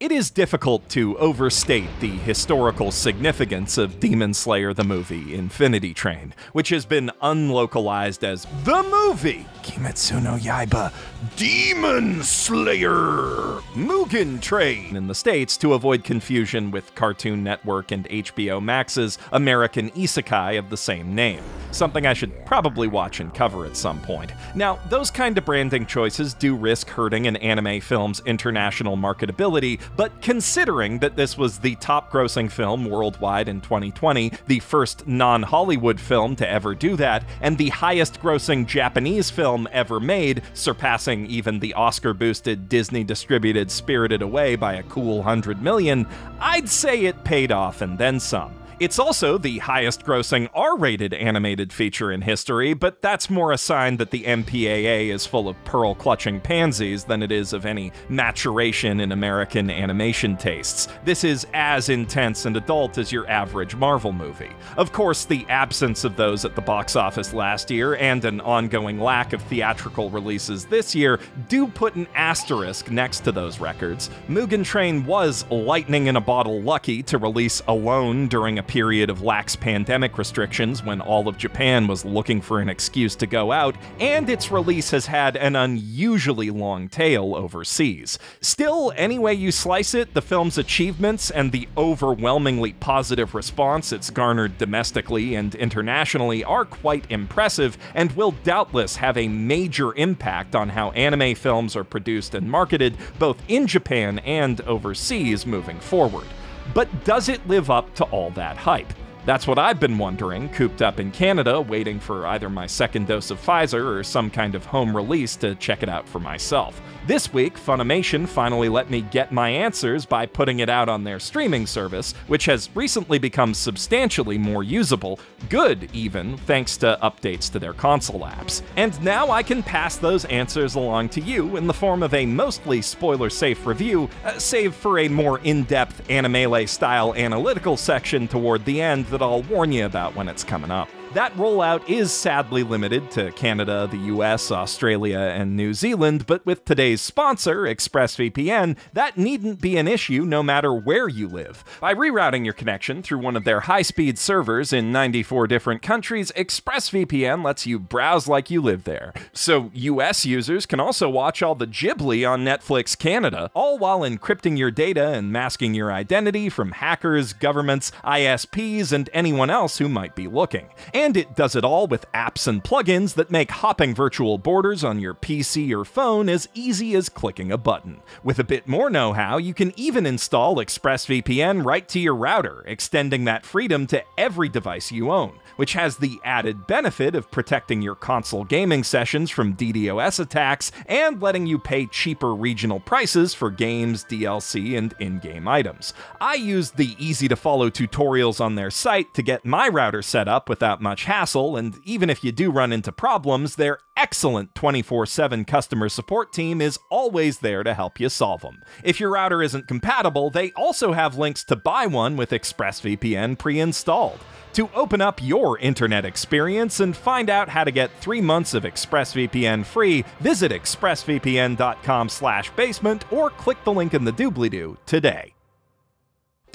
It is difficult to overstate the historical significance of Demon Slayer the movie, Infinity Train, which has been unlocalized as the movie Kimetsu no Yaiba Demon Slayer Mugen Train in the States to avoid confusion with Cartoon Network and HBO Max's American isekai of the same name. Something I should probably watch and cover at some point. Now, those kind of branding choices do risk hurting an anime film's international marketability, but considering that this was the top grossing film worldwide in 2020, the first non Hollywood film to ever do that, and the highest grossing Japanese film ever made, surpassing even the Oscar boosted Disney distributed Spirited Away by a cool 100 million, I'd say it paid off and then some. It's also the highest grossing R rated animated feature in history, but that's more a sign that the MPAA is full of pearl clutching pansies than it is of any maturation in American animation tastes. This is as intense and adult as your average Marvel movie. Of course, the absence of those at the box office last year and an ongoing lack of theatrical releases this year do put an asterisk next to those records. Mugen Train was lightning in a bottle lucky to release alone during a period of lax pandemic restrictions when all of Japan was looking for an excuse to go out, and its release has had an unusually long tail overseas. Still, any way you slice it, the film's achievements and the overwhelmingly positive response it's garnered domestically and internationally are quite impressive and will doubtless have a major impact on how anime films are produced and marketed both in Japan and overseas moving forward. But does it live up to all that hype? That's what I've been wondering, cooped up in Canada, waiting for either my second dose of Pfizer or some kind of home release to check it out for myself. This week, Funimation finally let me get my answers by putting it out on their streaming service, which has recently become substantially more usable, good even, thanks to updates to their console apps. And now I can pass those answers along to you in the form of a mostly spoiler safe review, uh, save for a more in depth anime style analytical section toward the end that I'll warn you about when it's coming up. That rollout is sadly limited to Canada, the US, Australia, and New Zealand, but with today's sponsor, ExpressVPN, that needn't be an issue no matter where you live. By rerouting your connection through one of their high speed servers in 94 different countries, ExpressVPN lets you browse like you live there. So, US users can also watch all the Ghibli on Netflix Canada, all while encrypting your data and masking your identity from hackers, governments, ISPs, and anyone else who might be looking. And it does it all with apps and plugins that make hopping virtual borders on your PC or phone as easy as clicking a button. With a bit more know how, you can even install ExpressVPN right to your router, extending that freedom to every device you own, which has the added benefit of protecting your console gaming sessions from DDoS attacks and letting you pay cheaper regional prices for games, DLC, and in game items. I used the easy to follow tutorials on their site to get my router set up without much hassle, and even if you do run into problems, their excellent 24 7 customer support team is always there to help you solve them. If your router isn't compatible, they also have links to buy one with ExpressVPN pre installed. To open up your internet experience and find out how to get three months of ExpressVPN free, visit expressvpn.com slash basement or click the link in the doobly-doo today.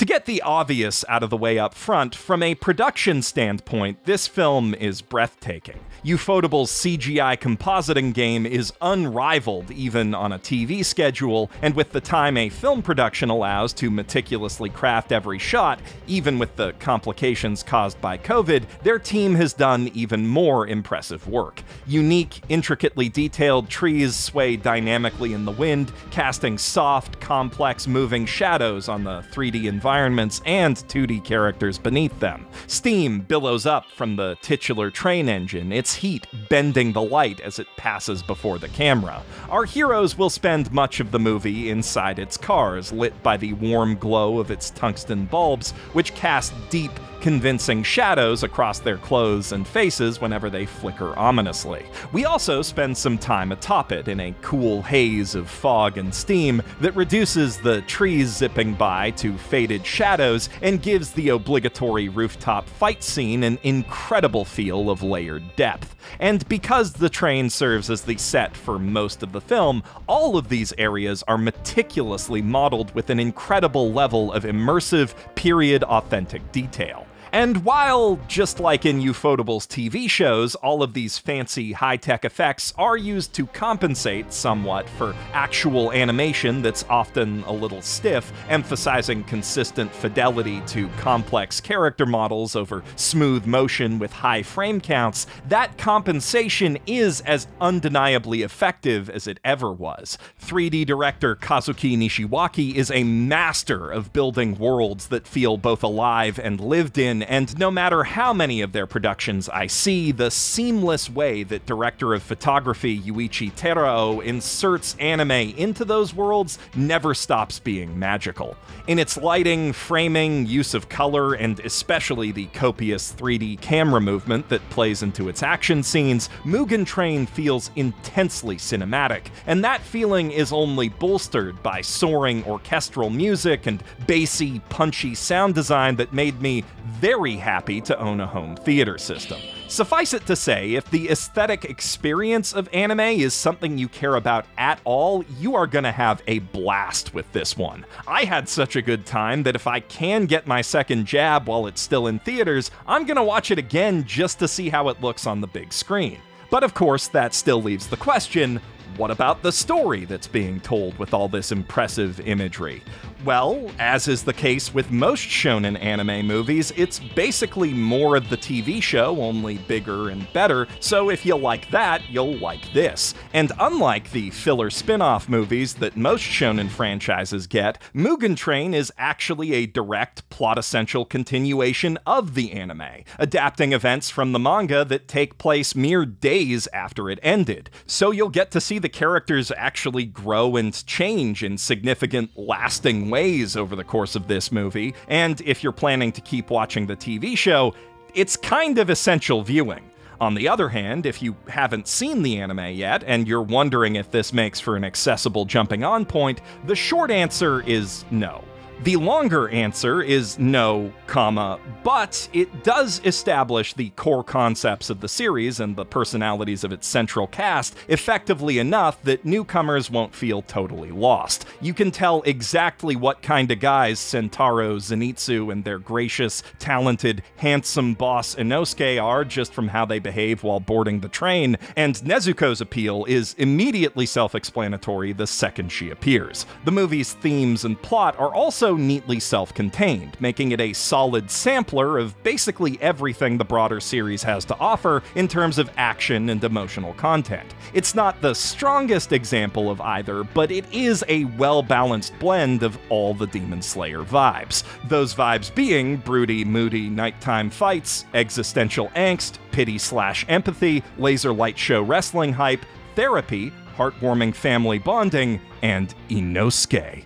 To get the obvious out of the way up front, from a production standpoint, this film is breathtaking. Ufotable's CGI compositing game is unrivaled even on a TV schedule, and with the time a film production allows to meticulously craft every shot, even with the complications caused by COVID, their team has done even more impressive work. Unique, intricately detailed trees sway dynamically in the wind, casting soft, complex moving shadows on the 3D environments and 2D characters beneath them. Steam billows up from the titular train engine, its heat bending the light as it passes before the camera. Our heroes will spend much of the movie inside its cars, lit by the warm glow of its tungsten bulbs, which cast deep, convincing shadows across their clothes and faces whenever they flicker ominously. We also spend some time atop it in a cool haze of fog and steam that reduces the trees zipping by to faded shadows and gives the obligatory rooftop fight scene an incredible feel of layered depth. And because the train serves as the set for most of the film, all of these areas are meticulously modeled with an incredible level of immersive, period authentic detail. And while, just like in Ufotable's TV shows, all of these fancy high tech effects are used to compensate somewhat for actual animation that's often a little stiff, emphasizing consistent fidelity to complex character models over smooth motion with high frame counts, that compensation is as undeniably effective as it ever was. 3D director Kazuki Nishiwaki is a master of building worlds that feel both alive and lived in and no matter how many of their productions I see, the seamless way that director of photography Yuichi Terao inserts anime into those worlds never stops being magical. In its lighting, framing, use of color, and especially the copious 3D camera movement that plays into its action scenes, Mugen Train feels intensely cinematic, and that feeling is only bolstered by soaring orchestral music and bassy, punchy sound design that made me very happy to own a home theater system. Suffice it to say, if the aesthetic experience of anime is something you care about at all, you are gonna have a blast with this one. I had such a good time that if I can get my second jab while it's still in theaters, I'm gonna watch it again just to see how it looks on the big screen. But of course, that still leaves the question what about the story that's being told with all this impressive imagery? Well, as is the case with most shonen anime movies, it's basically more of the TV show, only bigger and better, so if you like that, you'll like this. And unlike the filler spin off movies that most shonen franchises get, Mugen Train is actually a direct, plot essential continuation of the anime, adapting events from the manga that take place mere days after it ended. So you'll get to see the characters actually grow and change in significant, lasting ways over the course of this movie, and if you're planning to keep watching the TV show, it's kind of essential viewing. On the other hand, if you haven't seen the anime yet and you're wondering if this makes for an accessible jumping on point, the short answer is no. The longer answer is no, comma, but it does establish the core concepts of the series and the personalities of its central cast effectively enough that newcomers won't feel totally lost. You can tell exactly what kind of guys Sentaro, Zenitsu, and their gracious, talented, handsome boss Inosuke are just from how they behave while boarding the train, and Nezuko's appeal is immediately self-explanatory the second she appears. The movie's themes and plot are also neatly self contained, making it a solid sampler of basically everything the broader series has to offer in terms of action and emotional content. It's not the strongest example of either, but it is a well balanced blend of all the Demon Slayer vibes. Those vibes being broody, moody nighttime fights, existential angst, pity slash empathy, laser light show wrestling hype, therapy, heartwarming family bonding, and Inosuke.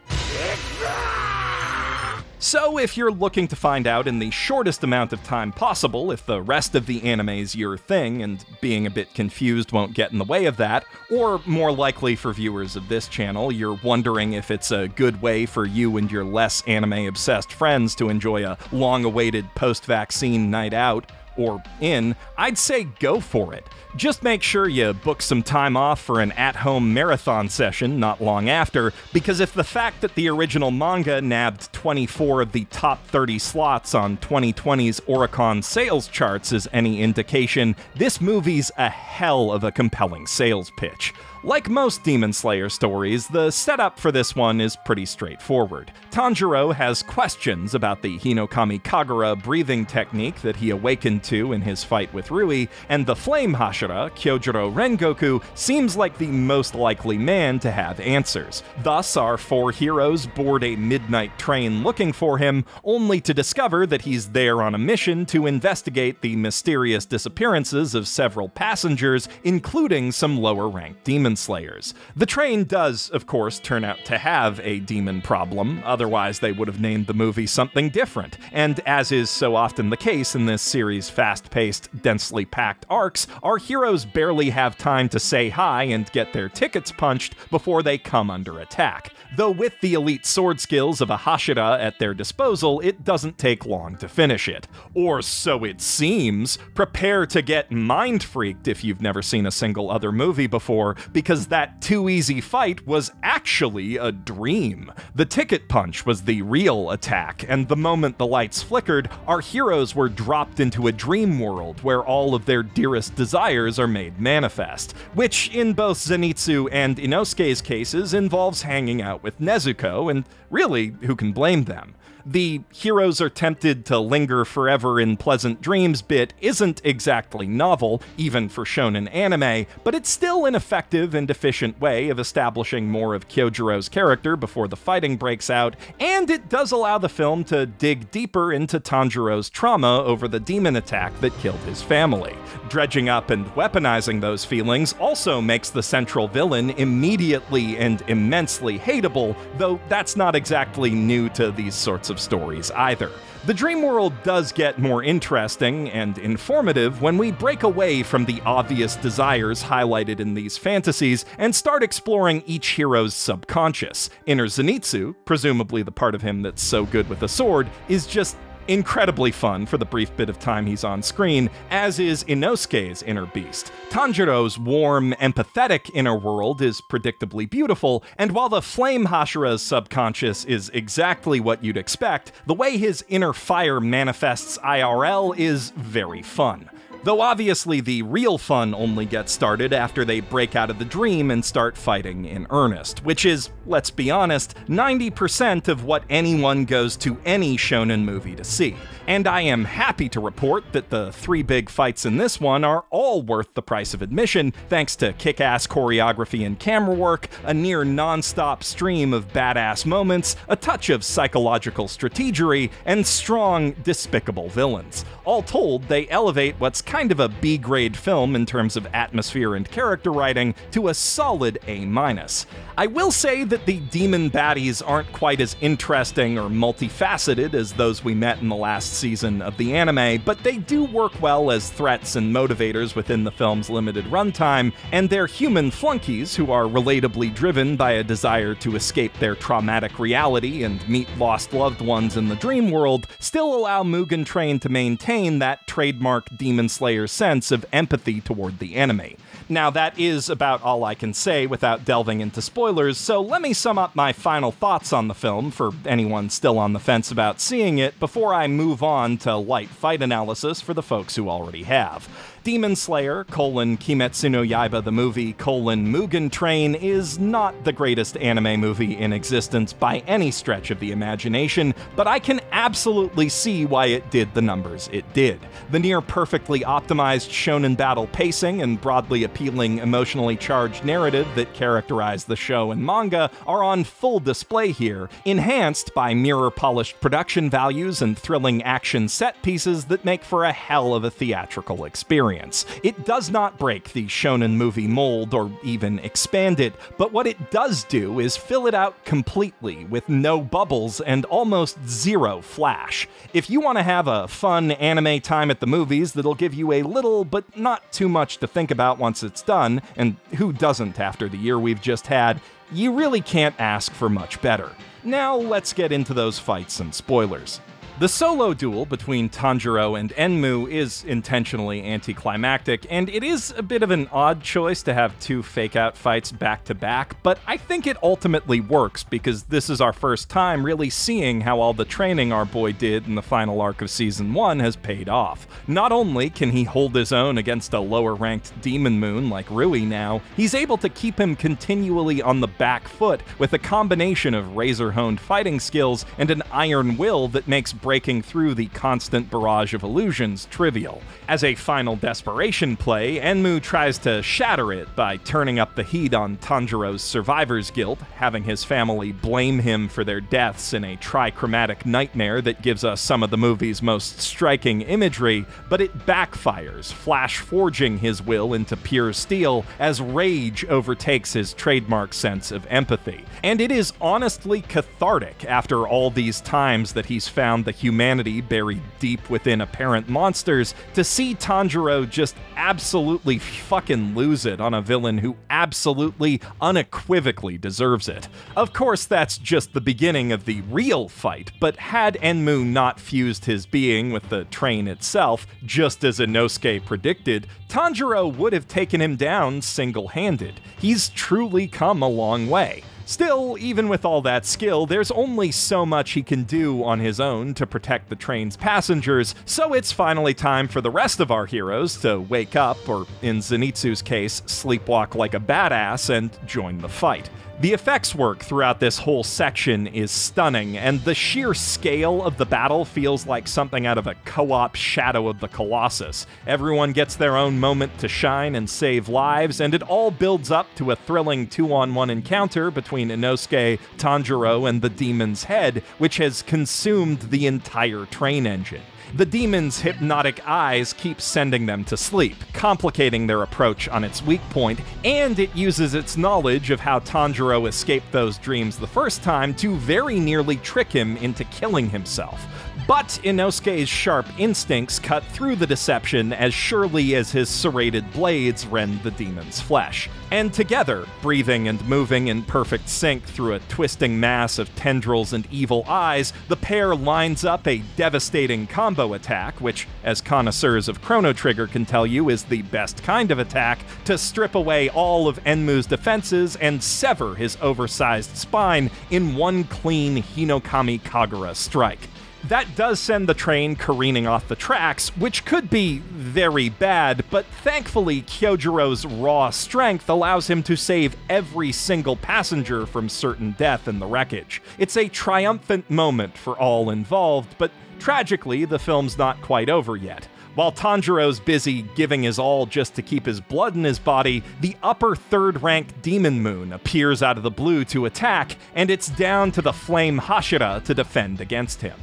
So, if you're looking to find out in the shortest amount of time possible if the rest of the anime's your thing, and being a bit confused won't get in the way of that, or more likely for viewers of this channel, you're wondering if it's a good way for you and your less anime obsessed friends to enjoy a long awaited post vaccine night out, or in, I'd say go for it. Just make sure you book some time off for an at home marathon session not long after, because if the fact that the original manga nabbed 24 of the top 30 slots on 2020's Oricon sales charts is any indication, this movie's a hell of a compelling sales pitch. Like most Demon Slayer stories, the setup for this one is pretty straightforward. Tanjiro has questions about the Hinokami Kagura breathing technique that he awakened to in his fight with Rui, and the Flame Hashira, Kyojuro Rengoku, seems like the most likely man to have answers. Thus, our four heroes board a midnight train looking for him, only to discover that he's there on a mission to investigate the mysterious disappearances of several passengers, including some lower ranked demon demon slayers. The train does, of course, turn out to have a demon problem, otherwise, they would have named the movie something different. And as is so often the case in this series' fast paced, densely packed arcs, our heroes barely have time to say hi and get their tickets punched before they come under attack. Though with the elite sword skills of a Hashira at their disposal, it doesn't take long to finish it. Or so it seems. Prepare to get mind freaked if you've never seen a single other movie before, because that too easy fight was actually a dream. The ticket punch was the real attack, and the moment the lights flickered, our heroes were dropped into a dream world where all of their dearest desires are made manifest, which in both Zenitsu and Inosuke's cases involves hanging out with Nezuko, and really, who can blame them? The heroes are tempted to linger forever in pleasant dreams bit isn't exactly novel, even for shonen anime, but it's still an effective and efficient way of establishing more of Kyojuro's character before the fighting breaks out, and it does allow the film to dig deeper into Tanjiro's trauma over the demon attack that killed his family. Dredging up and weaponizing those feelings also makes the central villain immediately and immensely hateable, though that's not exactly new to these sorts of of stories either. The dream world does get more interesting and informative when we break away from the obvious desires highlighted in these fantasies and start exploring each hero's subconscious. Inner Zenitsu, presumably the part of him that's so good with a sword, is just incredibly fun for the brief bit of time he's on screen, as is Inosuke's inner beast. Tanjiro's warm, empathetic inner world is predictably beautiful, and while the Flame Hashira's subconscious is exactly what you'd expect, the way his inner fire manifests IRL is very fun. Though obviously the real fun only gets started after they break out of the dream and start fighting in earnest, which is, let's be honest, 90% of what anyone goes to any shonen movie to see. And I am happy to report that the three big fights in this one are all worth the price of admission, thanks to kick ass choreography and camera work, a near non stop stream of badass moments, a touch of psychological strategery, and strong, despicable villains. All told, they elevate what's kind of a B grade film in terms of atmosphere and character writing to a solid A minus. I will say that the demon baddies aren't quite as interesting or multifaceted as those we met in the last season of the anime, but they do work well as threats and motivators within the film's limited runtime, and they're human flunkies who are relatably driven by a desire to escape their traumatic reality and meet lost loved ones in the dream world, still allow Mugen Train to maintain that trademark Demon Slayer sense of empathy toward the enemy. Now, that is about all I can say without delving into spoilers, so let me sum up my final thoughts on the film for anyone still on the fence about seeing it before I move on to light fight analysis for the folks who already have. Demon Slayer, colon, Kimetsu no Yaiba the movie, colon, Mugen Train is not the greatest anime movie in existence by any stretch of the imagination, but I can absolutely see why it did the numbers it did. The near perfectly optimized shonen battle pacing and broadly appealing emotionally charged narrative that characterized the show and manga are on full display here, enhanced by mirror polished production values and thrilling action set pieces that make for a hell of a theatrical experience experience. It does not break the shonen movie mold or even expand it, but what it does do is fill it out completely with no bubbles and almost zero flash. If you want to have a fun anime time at the movies that'll give you a little but not too much to think about once it's done, and who doesn't after the year we've just had, you really can't ask for much better. Now let's get into those fights and spoilers. The solo duel between Tanjiro and Enmu is intentionally anticlimactic, and it is a bit of an odd choice to have two fake out fights back to back, but I think it ultimately works because this is our first time really seeing how all the training our boy did in the final arc of Season 1 has paid off. Not only can he hold his own against a lower ranked Demon Moon like Rui now, he's able to keep him continually on the back foot with a combination of razor honed fighting skills and an iron will that makes breaking through the constant barrage of illusions trivial. As a final desperation play, Enmu tries to shatter it by turning up the heat on Tanjiro's survivor's guilt, having his family blame him for their deaths in a trichromatic nightmare that gives us some of the movie's most striking imagery, but it backfires, flash forging his will into pure steel as rage overtakes his trademark sense of empathy. And it is honestly cathartic after all these times that he's found the humanity buried deep within apparent monsters to see Tanjiro just absolutely fucking lose it on a villain who absolutely, unequivocally deserves it. Of course, that's just the beginning of the real fight, but had Enmu not fused his being with the train itself, just as Inosuke predicted, Tanjiro would have taken him down single handed. He's truly come a long way. Still, even with all that skill, there's only so much he can do on his own to protect the train's passengers, so it's finally time for the rest of our heroes to wake up, or in Zenitsu's case, sleepwalk like a badass and join the fight. The effects work throughout this whole section is stunning, and the sheer scale of the battle feels like something out of a co op Shadow of the Colossus. Everyone gets their own moment to shine and save lives, and it all builds up to a thrilling two on one encounter between Inosuke, Tanjiro, and the demon's head, which has consumed the entire train engine. The demon's hypnotic eyes keep sending them to sleep, complicating their approach on its weak point, and it uses its knowledge of how Tanjiro escaped those dreams the first time to very nearly trick him into killing himself. But Inosuke's sharp instincts cut through the deception as surely as his serrated blades rend the demon's flesh. And together, breathing and moving in perfect sync through a twisting mass of tendrils and evil eyes, the pair lines up a devastating combo attack, which, as connoisseurs of Chrono Trigger can tell you, is the best kind of attack, to strip away all of Enmu's defenses and sever his oversized spine in one clean Hinokami Kagura strike. That does send the train careening off the tracks, which could be very bad, but thankfully, Kyojuro's raw strength allows him to save every single passenger from certain death in the wreckage. It's a triumphant moment for all involved, but tragically, the film's not quite over yet. While Tanjiro's busy giving his all just to keep his blood in his body, the upper third rank Demon Moon appears out of the blue to attack, and it's down to the Flame Hashira to defend against him.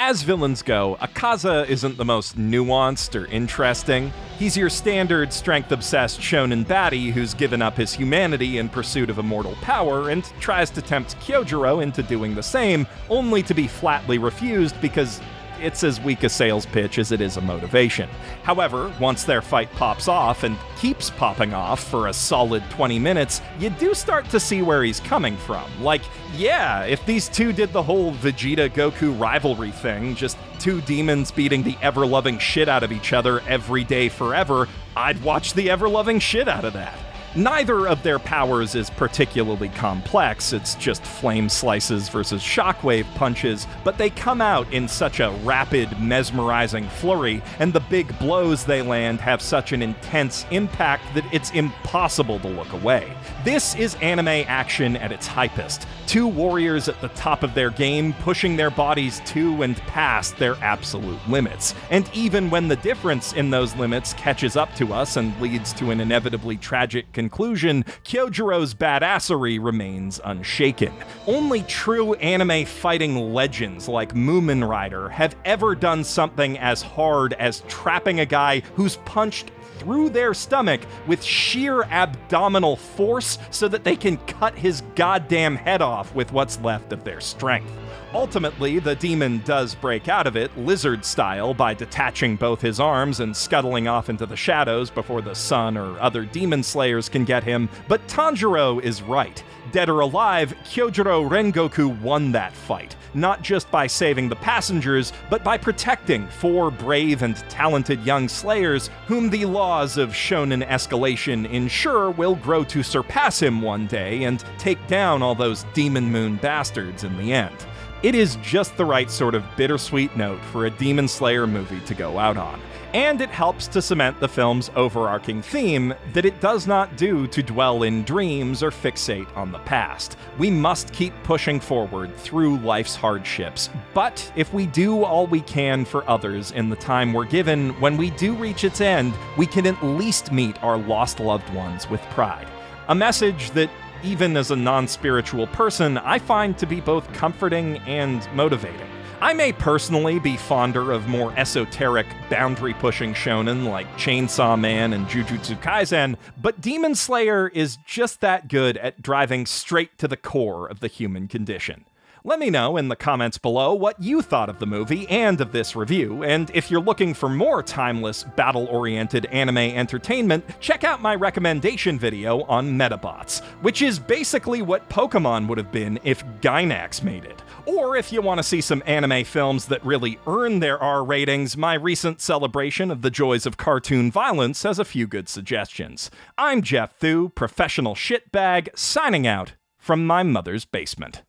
As villains go, Akaza isn't the most nuanced or interesting. He's your standard strength obsessed shonen baddie who's given up his humanity in pursuit of immortal power and tries to tempt Kyojuro into doing the same, only to be flatly refused because it's as weak a sales pitch as it is a motivation. However, once their fight pops off and keeps popping off for a solid 20 minutes, you do start to see where he's coming from. Like, yeah, if these two did the whole Vegeta Goku rivalry thing, just two demons beating the ever loving shit out of each other every day forever, I'd watch the ever loving shit out of that. Neither of their powers is particularly complex, it's just flame slices versus shockwave punches, but they come out in such a rapid, mesmerizing flurry, and the big blows they land have such an intense impact that it's impossible to look away. This is anime action at its hypest. Two warriors at the top of their game, pushing their bodies to and past their absolute limits. And even when the difference in those limits catches up to us and leads to an inevitably tragic conclusion, Kyojuro's badassery remains unshaken. Only true anime fighting legends like Mumen Rider have ever done something as hard as trapping a guy who's punched through their stomach with sheer abdominal force so that they can cut his goddamn head off with what's left of their strength. Ultimately, the demon does break out of it, lizard style, by detaching both his arms and scuttling off into the shadows before the sun or other demon slayers can get him, but Tanjiro is right. Dead or alive, Kyojuro Rengoku won that fight, not just by saving the passengers, but by protecting four brave and talented young slayers whom the laws of shonen escalation ensure will grow to surpass him one day and take down all those Demon Moon bastards in the end. It is just the right sort of bittersweet note for a Demon Slayer movie to go out on and it helps to cement the film's overarching theme that it does not do to dwell in dreams or fixate on the past. We must keep pushing forward through life's hardships, but if we do all we can for others in the time we're given, when we do reach its end, we can at least meet our lost loved ones with pride. A message that even as a non spiritual person, I find to be both comforting and motivating. I may personally be fonder of more esoteric, boundary pushing shonen like Chainsaw Man and Jujutsu Kaisen, but Demon Slayer is just that good at driving straight to the core of the human condition. Let me know in the comments below what you thought of the movie and of this review, and if you're looking for more timeless, battle oriented anime entertainment, check out my recommendation video on Medabots, which is basically what Pokemon would have been if Gainax made it. Or if you want to see some anime films that really earn their R ratings, my recent celebration of the joys of cartoon violence has a few good suggestions. I'm Geoff Thew, professional shitbag, signing out from my mother's basement.